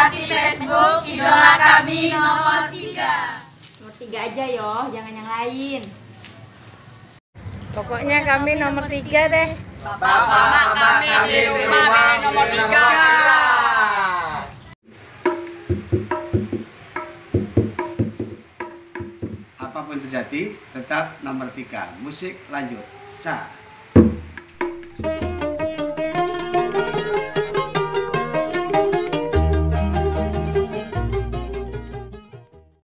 seperti Facebook, idola kami nomor tiga. Nomor tiga aja yo, jangan yang lain. Pokoknya kami nomor tiga deh. bapak bapak kami di rumah nomor tiga. Apa pun terjadi, tetap nomor tiga. Musik lanjut. sah